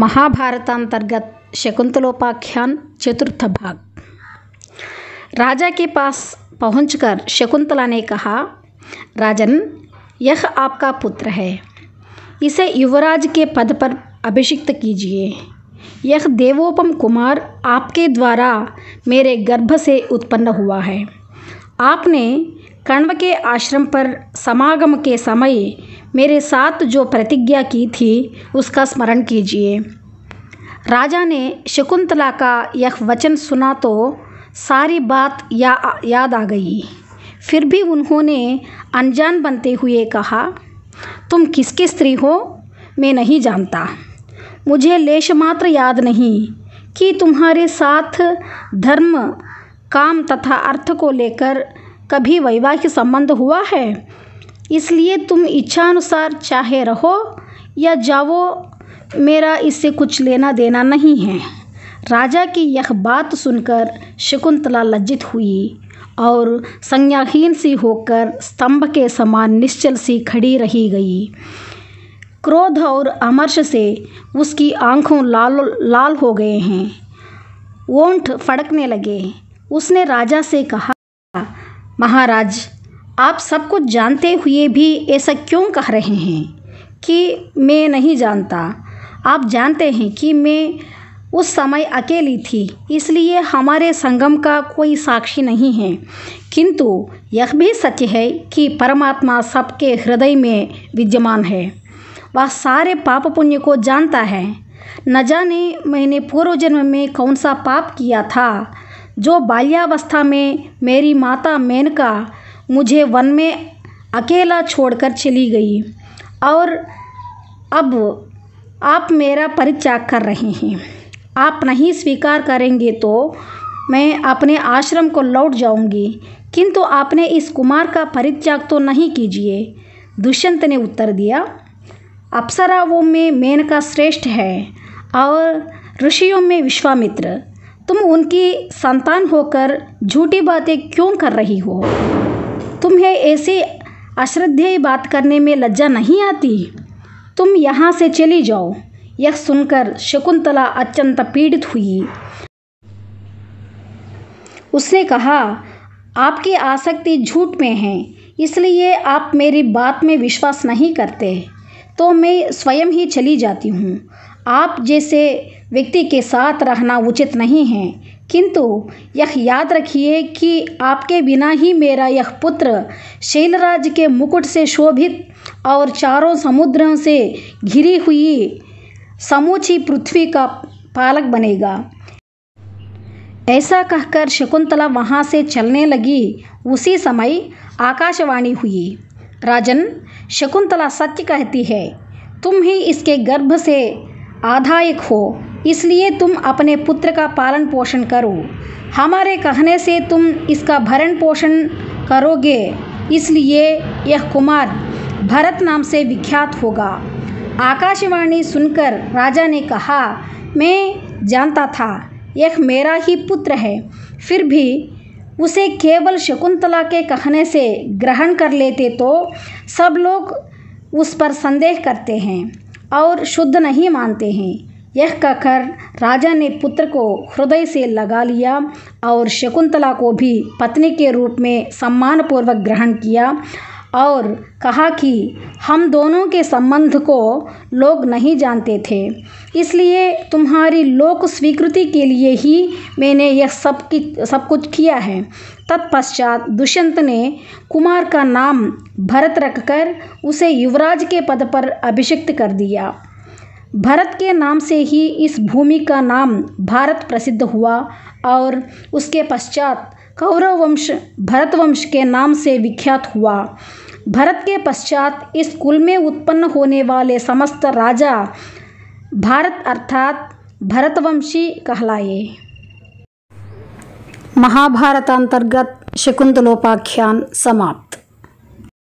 महाभारतांतर्गत शकुंतलोपाख्यान चतुर्थ भाग। राजा के पास पहुंचकर शकुंतला ने कहा, राजन, यह आपका पुत्र है। इसे युवराज के पद पर अभिषिक्त कीजिए। यह देवोपम कुमार आपके द्वारा मेरे गर्भ से उत्पन्न हुआ है। आपने कण्व के आश्रम पर समागम के समय मेरे साथ जो प्रतिज्ञा की थी, उसका स्मरण कीजिए। राजा ने शकुंतला का यह वचन सुना तो सारी बात या, याद आ गई। फिर भी उन्होंने अनजान बनते हुए कहा, तुम किसकी स्त्री हो, मैं नहीं जानता। मुझे लेश मात्र याद नहीं कि तुम्हारे साथ धर्म, काम तथा अर्थ को लेकर कभी वैवाहिक संबंध हुआ है? इसलिए तुम इच्छानुसार चाहे रहो या जाओ, मेरा इससे कुछ लेना देना नहीं है। राजा की यह बात सुनकर शकुंतला लज्जित हुई और संज्ञाहीन सी होकर स्तंभ के समान निश्चल सी खड़ी रही गई। क्रोध और अमर्ष से उसकी आँखों लाल लाल हो गए हैं। ओंठ फड़कने लगे। उसने राजा से कहा महाराज, आप सब कुछ जानते हुए भी ऐसा क्यों कह रहे हैं कि मैं नहीं जानता? आप जानते हैं कि मैं उस समय अकेली थी, इसलिए हमारे संगम का कोई साक्षी नहीं है। किंतु यह भी सत्य है कि परमात्मा सबके हृदय में विद्यमान है। वह सारे पाप पुण्य को जानता है। न जाने मैंने पूर्व जन्म में कौन सा पाप किया था। जो बाल्यावस्था में मेरी माता मेनका मुझे वन में अकेला छोड़कर चली गई। और अब आप मेरा परित्याग कर रहे हैं। आप नहीं स्वीकार करेंगे तो मैं अपने आश्रम को लौट जाऊँगी। किंतु आपने इस कुमार का परित्याग तो नहीं कीजिए। दुष्यंत ने उत्तर दिया, अप्सराओं में मेनका श्रेष्ठ है और ऋषियों में विश्वामित्र। तुम उनकी संतान होकर झूठी बातें क्यों कर रही हो? तुम्हें ऐसी अश्रद्धेय बात करने में लज्जा नहीं आती? तुम यहाँ से चली जाओ। यह सुनकर शकुंतला अत्यंत पीड़ित हुई। उसने कहा, आपकी आसक्ति झूठ में है, इसलिए आप मेरी बात में विश्वास नहीं करते। तो मैं स्वयं ही चली जाती हूँ। आप जैसे व्यक्ति के साथ रहना उचित नहीं है। किंतु यह याद रखिए कि आपके बिना ही मेरा यह पुत्र शैलराज के मुकुट से शोभित और चारों समुद्रों से घिरी हुई समूची पृथ्वी का पालक बनेगा। ऐसा कहकर शकुंतला वहाँ से चलने लगी। उसी समय आकाशवाणी हुई। राजन, शकुंतला सत्य कहती है, तुम ही इसके गर्भ से आधायक हो। इसलिए तुम अपने पुत्र का पालन पोषण करो। हमारे कहने से तुम इसका भरण पोषण करोगे, इसलिए यह कुमार भरत नाम से विख्यात होगा। आकाशवाणी सुनकर राजा ने कहा, मैं जानता था, यह मेरा ही पुत्र है। फिर भी उसे केवल शकुंतला के कहने से ग्रहण कर लेते तो सब लोग उस पर संदेह करते हैं और शुद्ध नहीं मानते हैं। यह कहकर राजा ने पुत्र को हृदय से लगा लिया और शकुंतला को भी पत्नी के रूप में सम्मानपूर्वक ग्रहण किया और कहा कि हम दोनों के संबंध को लोग नहीं जानते थे। इसलिए तुम्हारी लोक स्वीकृति के लिए ही मैंने यह सब की, सब कुछ किया है। तत्पश्चात दुष्यंत ने कुमार का नाम भरत रखकर उसे युवराज के पद पर अभिषिक्त कर दिया। भरत के नाम से ही इस भूमि का नाम भारत प्रसिद्ध हुआ और उसके पश्चात कौरव वंश भरत वंश के नाम से विख्यात हुआ। भरत के पश्चात इस कुल में उत्पन्न होने वाले समस्त राजा भारत अर्थात भरतवंशी कहलाए। महाभारतांतर्गत शकुंतलोपाख्यान समाप्त।